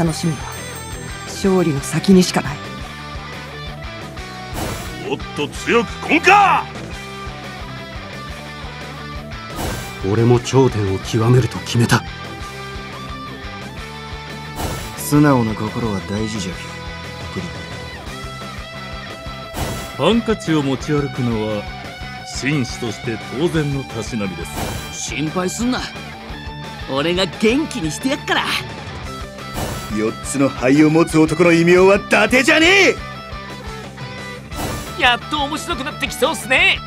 楽しみは勝利の先にしかない。もっと強くこんか！俺も頂点を極めると決めた。素直な心は大事じゃ。プリハンカチを持ち歩くのは紳士として当然のたしなみです。心配すんな。俺が元気にしてやっから4つの肺を持つ男の異名は伊達じゃねえ！やっと面白くなってきそうっすね。